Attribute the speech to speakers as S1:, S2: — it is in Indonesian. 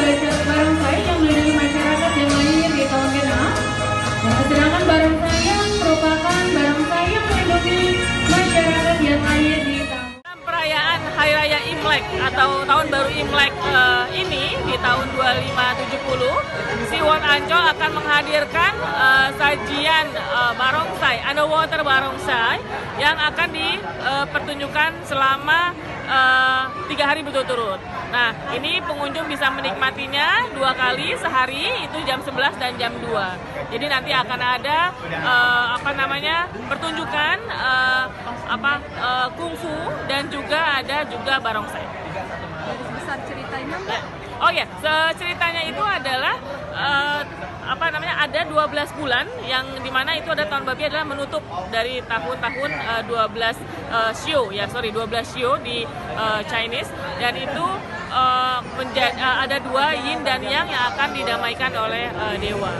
S1: barang saya yang melindungi masyarakat yang lahir di tahun genap. Dan sedangkan barang saya merupakan barang saya yang melindungi masyarakat yang lahir di tahun.
S2: Perayaan Hari Raya Imlek atau Tahun Baru Imlek uh, ini di tahun 2570, Siwon Ancol akan menghadirkan sajian uh, barongsai underwater barongsai yang akan dipertunjukkan uh, selama tiga hari berturut-turut. Nah, ini pengunjung bisa menikmatinya dua kali sehari, itu jam 11 dan jam 2. Jadi nanti akan ada uh, apa namanya pertunjukan uh, apa uh, kungfu dan juga ada juga barongsai.
S1: Garis besar ceritanya?
S2: Oh ya, ceritanya itu ada 12 bulan yang di mana itu ada tahun babi adalah menutup dari tahun-tahun uh, 12 uh, show ya sorry 12 show di uh, Chinese dan itu uh, uh, ada dua yin dan yang yang akan didamaikan oleh uh, dewa.